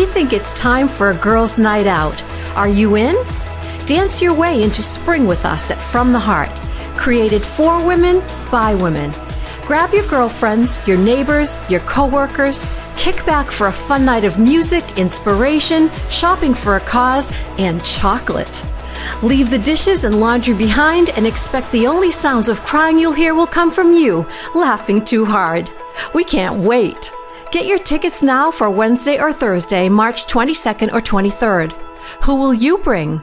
we think it's time for a girls' night out. Are you in? Dance your way into spring with us at From the Heart, created for women by women. Grab your girlfriends, your neighbors, your coworkers, kick back for a fun night of music, inspiration, shopping for a cause, and chocolate. Leave the dishes and laundry behind and expect the only sounds of crying you'll hear will come from you, laughing too hard. We can't wait. Get your tickets now for Wednesday or Thursday, March 22nd or 23rd. Who will you bring?